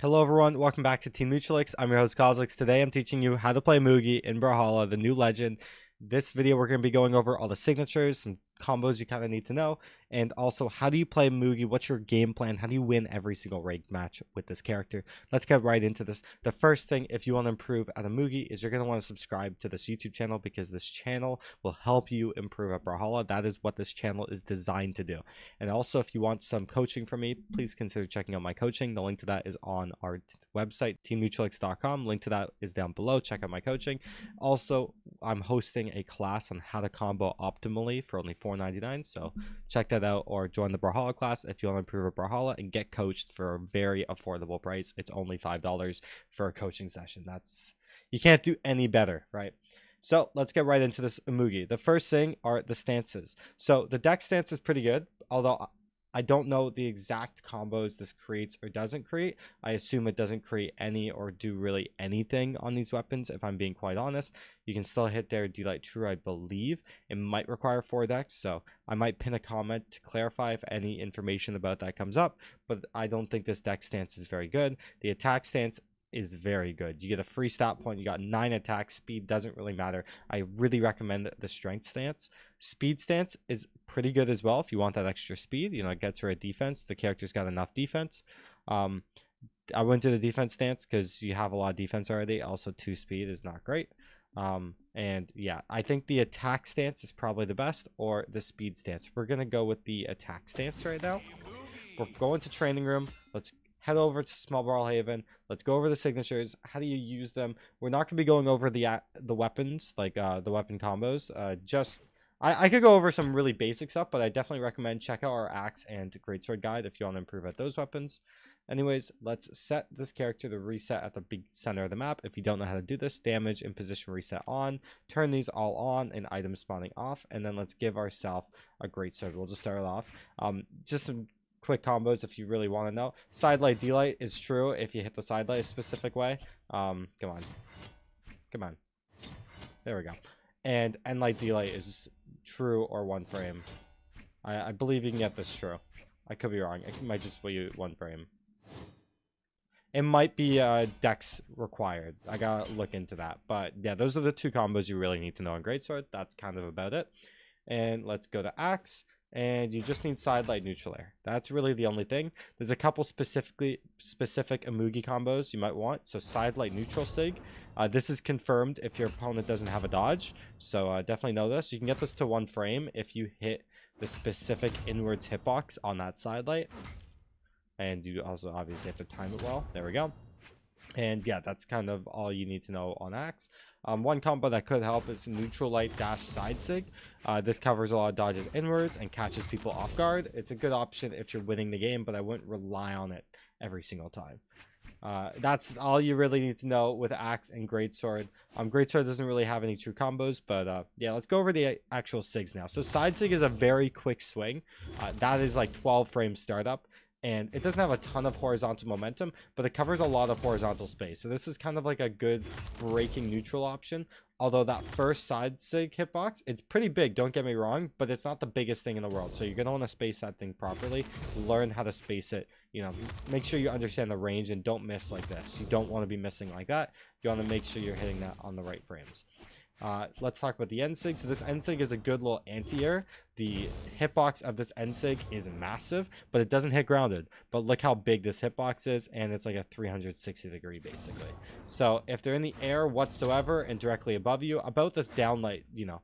Hello everyone, welcome back to Team Neutralix. I'm your host Cosolix. Today I'm teaching you how to play Imugi in Brawlhalla, the new legend. This video we're going to be going over all the signatures, some combos you kind of need to know, and also how do you play Imugi? What's your game plan? How do you win every single ranked match with this character? Let's get right into this. The first thing, if you want to improve at a is you're going to want to subscribe to this YouTube channel because this channel will help you improve at Brawlhalla. That is what this channel is designed to do. And also, if you want some coaching from me, please consider checking out my coaching. The link to that is on our website, teamneutralix.com. Link to that is down below. Check out my coaching. Also, I'm hosting a class on how to combo optimally for only $4.99. So check that out or join the Brawlhalla class if you want to improve a Brawlhalla and get coached for a very affordable price. It's only $5 for a coaching session. That's you can't do any better, right? So let's get right into this Imugi. The first thing are the stances. So the deck stance is pretty good, although I don't know the exact combos this creates or doesn't create. I assume it doesn't create any or do really anything on these weapons, if I'm being quite honest. You can still hit their D-light True, I believe. It might require four decks, so I might pin a comment to clarify if any information about that comes up, but I don't think this deck stance is very good. The attack stance is very good. You get a free stat point. You got nine attack speed. Doesn't really matter. I really recommend the strength stance. Speed stance is pretty good as well if you want that extra speed. You know, it gets her a defense. The character's got enough defense. Um, I went to the defense stance because you have a lot of defense already. Also, two speed is not great. Um, and yeah, I think the attack stance is probably the best or the speed stance. We're going to go with the attack stance right now. We're going to training room. Let's head over to Small Brawlhaven. Let's go over the signatures. How do you use them? We're not going to be going over the the weapons, like uh, the weapon combos. Uh, just I, I could go over some really basic stuff, but I definitely recommend check out our axe and greatsword guide if you want to improve at those weapons. Anyways, let's set this character to reset at the big center of the map. If you don't know how to do this, damage and position reset on. Turn these all on and items spawning off. And then let's give ourselves a great sword. We'll just start it off. Um, just some quick combos if you really want to know. Side light, D-light is true if you hit the side light a specific way. Um, come on. Come on. There we go. And end light, D-light is true or one frame. I, I believe you can get this true. I could be wrong. It might just be one frame. It might be uh, dex required. I gotta look into that. But yeah, those are the two combos you really need to know on Greatsword. That's kind of about it. And let's go to Axe and you just need side light neutral air. That's really the only thing. There's a couple specifically specific Imugi combos you might want. So side light neutral sig. Uh, this is confirmed if your opponent doesn't have a dodge. So uh, definitely know this. You can get this to one frame if you hit the specific inwards hitbox on that side light. And you also obviously have to time it well. There we go. And yeah, that's kind of all you need to know on Axe. Um, one combo that could help is neutral light dash side sig. Uh, this covers a lot of dodges inwards and catches people off guard. It's a good option if you're winning the game, but I wouldn't rely on it every single time. Uh, that's all you really need to know with Axe and Greatsword. Um, Greatsword doesn't really have any true combos, but uh, yeah, let's go over the actual SIGs now. So side SIG is a very quick swing. Uh, that is like 12 frame startup and it doesn't have a ton of horizontal momentum, but it covers a lot of horizontal space. So this is kind of like a good breaking neutral option. Although that first side sig hitbox, it's pretty big, don't get me wrong, but it's not the biggest thing in the world. So you're want to space that thing properly, learn how to space it, you know, make sure you understand the range and don't miss like this. You don't want to be missing like that. You want to make sure you're hitting that on the right frames. Uh, let's talk about the NSIG. So this NSIG is a good little anti-air. The hitbox of this NSIG is massive, but it doesn't hit grounded. But look how big this hitbox is, and it's like a 360 degree basically. So if they're in the air whatsoever and directly above you, about this downlight, you know,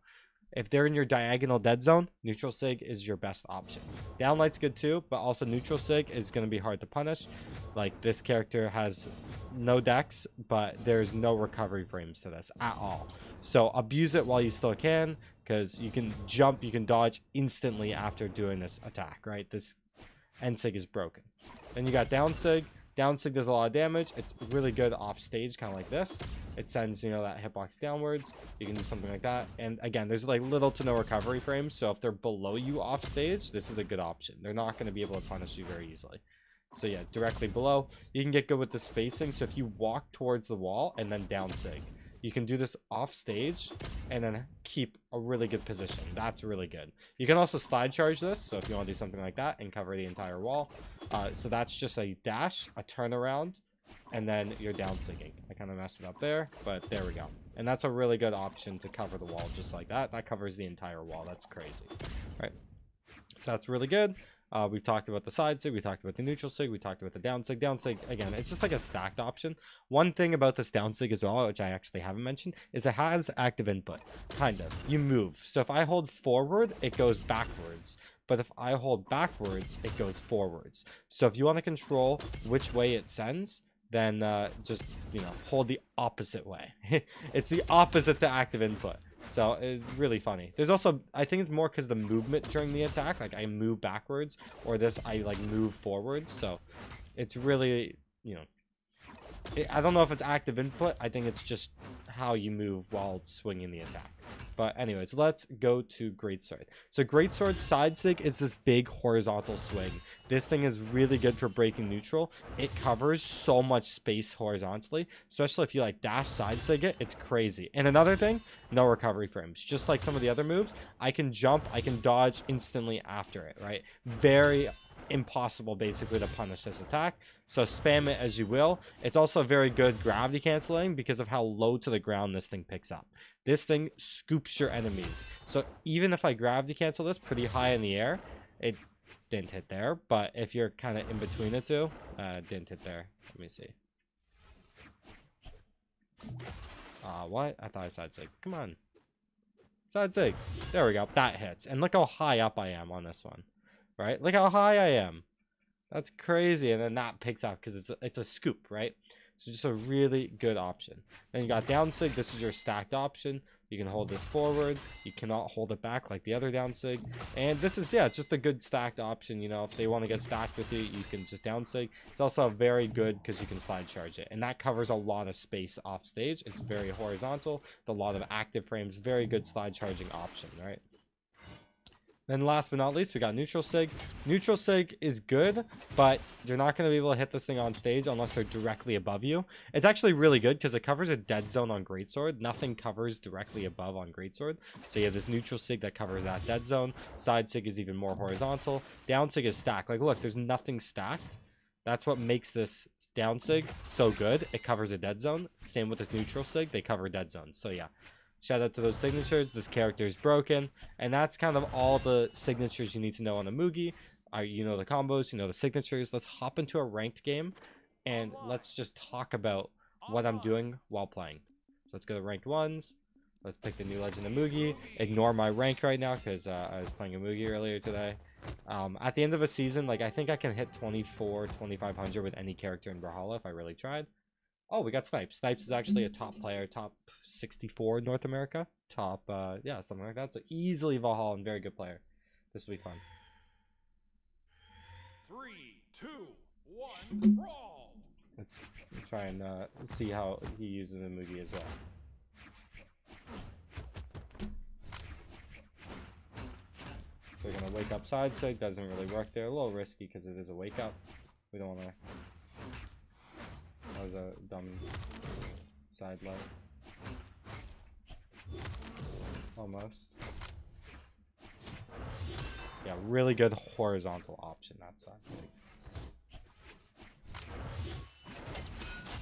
if they're in your diagonal dead zone, neutral sig is your best option. Downlight's good too, but also neutral sig is going to be hard to punish. Like this character has no dex, but there's no recovery frames to this at all. So abuse it while you still can, because you can jump, you can dodge instantly after doing this attack, right? This NSIG is broken. Then you got down sig. Down sig does a lot of damage. It's really good off stage, kind of like this. It sends, you know, that hitbox downwards. You can do something like that. And again, there's like little to no recovery frames. So if they're below you off stage, this is a good option. They're not going to be able to punish you very easily. So yeah, directly below. You can get good with the spacing. So if you walk towards the wall and then down sig, you can do this off stage and then keep a really good position. That's really good. You can also slide charge this. So if you want to do something like that and cover the entire wall. Uh, so that's just a dash, a turnaround, and then you're down sigging. I kind of messed it up there, but there we go. And that's a really good option to cover the wall just like that. That covers the entire wall. That's crazy, right? So that's really good. Uh, we've talked about the side sig, we talked about the neutral sig, we talked about the down sig. Down sig, again, it's just like a stacked option. One thing about this down sig as well, which I actually haven't mentioned, is it has active input, kind of. You move. So if I hold forward, it goes backwards. But if I hold backwards, it goes forwards. So if you want to control which way it sends, then uh, just, you know, hold the opposite way. it's the opposite to active input. So it's really funny. There's also, I think it's more because the movement during the attack, like I move backwards, or this I like move forwards. So it's really, you know, it, I don't know if it's active input. I think it's just how you move while swinging the attack. But anyways, let's go to Greatsword. So Greatsword side sig is this big horizontal swing. This thing is really good for breaking neutral. It covers so much space horizontally, especially if you like dash side sig it, it's crazy. And another thing, no recovery frames. Just like some of the other moves, I can jump, I can dodge instantly after it, right? Very impossible basically to punish this attack. So spam it as you will. It's also very good gravity canceling because of how low to the ground this thing picks up. This thing scoops your enemies. So even if I gravity cancel this pretty high in the air, it didn't hit there. But if you're kind of in between the two, uh, didn't hit there. Let me see. Uh, what? I thought I side sig. Come on. Side sig. There we go. That hits. And look how high up I am on this one right? Look how high I am. That's crazy. And then that picks up because it's a, it's a scoop, right? So just a really good option. Then you got down sig. This is your stacked option. You can hold this forward. You cannot hold it back like the other down sig. And this is, yeah, it's just a good stacked option. You know, if they want to get stacked with you, you can just down sig. It's also very good because you can slide charge it. And that covers a lot of space off stage. It's very horizontal. A lot of active frames. Very good slide charging option, right? Then last but not least, we got Neutral Sig. Neutral Sig is good, but you're not going to be able to hit this thing on stage unless they're directly above you. It's actually really good because it covers a dead zone on Greatsword. Nothing covers directly above on Greatsword. So you have this Neutral Sig that covers that dead zone. Side Sig is even more horizontal. Down Sig is stacked. Like, look, there's nothing stacked. That's what makes this down sig so good. It covers a dead zone. Same with this neutral sig. They cover dead zones. So yeah, Shout out to those signatures. This character is broken. And that's kind of all the signatures you need to know on Imugi. Uh, you know the combos, you know the signatures. Let's hop into a ranked game and let's just talk about what I'm doing while playing. So let's go to ranked ones. Let's pick the new Legend Imugi. Ignore my rank right now because uh, I was playing Imugi earlier today. Um, at the end of a season, like I think I can hit 24, 2500 with any character in Brawlhalla if I really tried. Oh, we got Snipes. Snipes is actually a top player, top 64 in North America. Top, uh, yeah, something like that. So easily Valhalla and very good player. This will be fun. Three, two, one, brawl! Let's try and uh, see how he uses the movie as well. So we're gonna wake up side sig, doesn't really work there. A little risky because it is a wake up. We don't wanna that was a dumb side light. Almost. Yeah, really good horizontal option that side.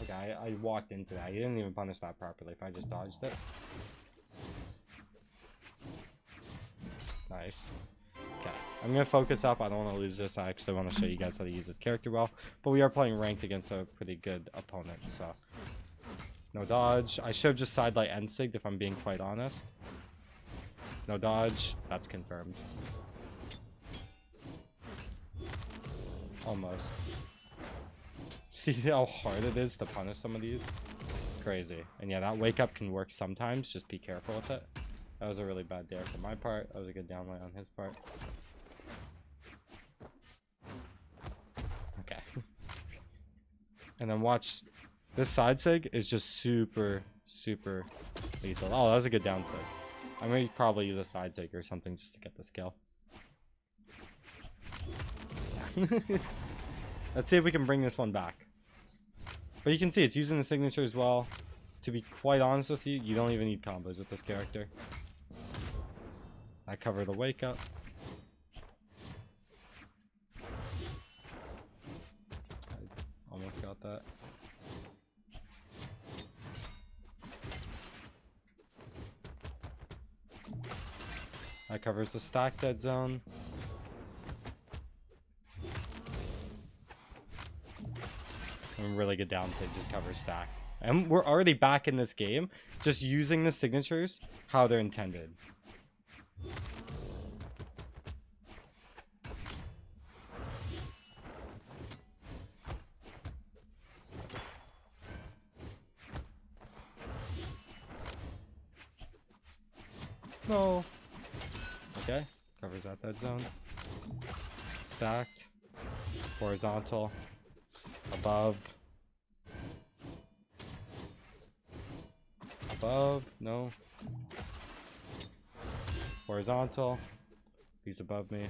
Okay, I, I walked into that. He didn't even punish that properly if I just dodged it. Nice. I'm going to focus up. I don't want to lose this. I actually want to show you guys how to use this character well. But we are playing ranked against a pretty good opponent, so... No dodge. I should have just side light end sigged if I'm being quite honest. No dodge. That's confirmed. Almost. See how hard it is to punish some of these? Crazy. And yeah, that wake up can work sometimes. Just be careful with it. That was a really bad dare for my part. That was a good downlight on his part. Okay. And then watch this side sig is just super, super lethal. Oh, that was a good down sig. I'm gonna probably use a side sig or something just to get the skill. Let's see if we can bring this one back. But you can see it's using the signature as well. To be quite honest with you, you don't even need combos with this character. I cover the wake up. about that. That covers the stack dead zone. And really good downside, just covers stack. And we're already back in this game, just using the signatures how they're intended. No. Okay, covers out that zone. Stacked. Horizontal. Above. Above. No. Horizontal. He's above me.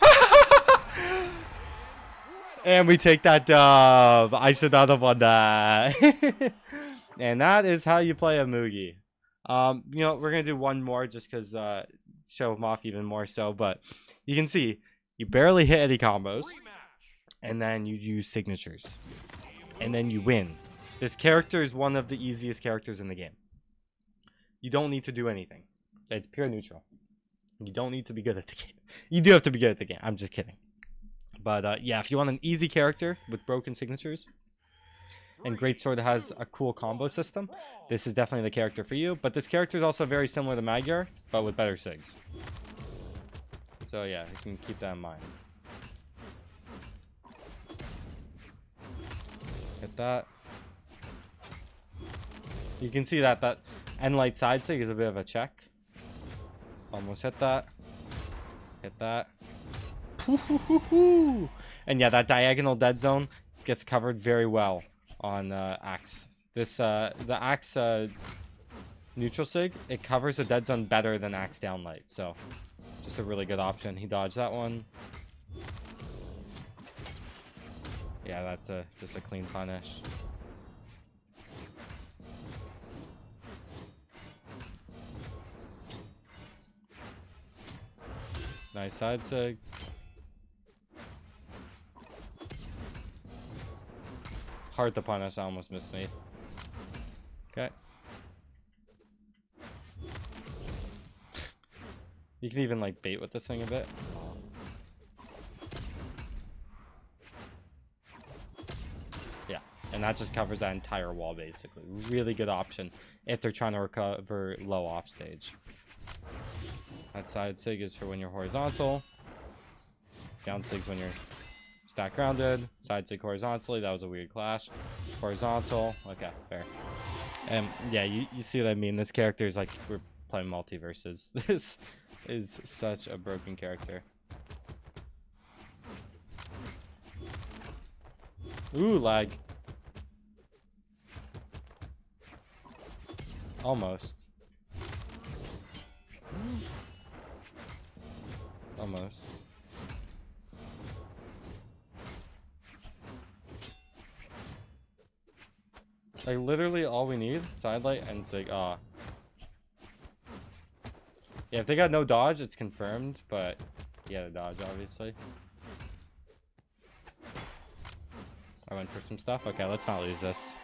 and we take that dub. I should not have won that. and that is how you play Imugi. Um, you know, we're gonna do one more just because uh, show him off even more so. But you can see you barely hit any combos, and then you use signatures, and then you win. This character is one of the easiest characters in the game. You don't need to do anything. It's pure neutral. You don't need to be good at the game. You do have to be good at the game. I'm just kidding. But uh, yeah, if you want an easy character with broken signatures, and Greatsword has a cool combo system, this is definitely the character for you. But this character is also very similar to Magyar, but with better sigs. So yeah, you can keep that in mind. Hit that. You can see that that end light side sig is a bit of a check. Almost hit that. Hit that. And yeah, that diagonal dead zone gets covered very well on uh, Axe. This uh, the Axe uh, neutral sig it covers the dead zone better than Axe downlight, so just a really good option. He dodged that one. Yeah, that's a just a clean punish. Nice side sig. Hard upon us. Almost missed me. Okay. You can even like bait with this thing a bit. Yeah, and that just covers that entire wall basically. Really good option if they're trying to recover low off stage. That side sig is for when you're horizontal. Down sig's when you're stack grounded. Side sig horizontally. That was a weird clash. Horizontal. Okay, fair. And yeah, you, you see what I mean. This character is like we're playing multiverses. This is such a broken character. Ooh, lag. Almost. Almost. Like literally all we need, sidelight and sig. Ah. Yeah, if they got no dodge, it's confirmed, but he had a dodge, obviously. I went for some stuff. Okay, let's not lose this.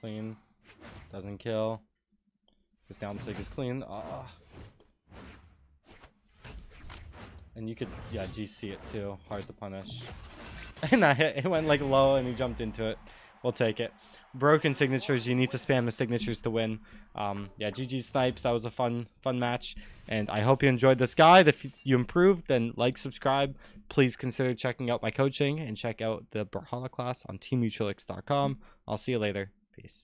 Clean. Doesn't kill. Down sig is clean. Ah. And you could, yeah, GC it too. Hard to punish. And that hit, it went like low and he jumped into it. We'll take it. Broken signatures, you need to spam the signatures to win. Um, yeah, GG Snipes, that was a fun, fun match. And I hope you enjoyed this guide. If you improved, then like, subscribe. Please consider checking out my coaching and check out the Brawlhalla class on teamneutralix.com. I'll see you later. Peace.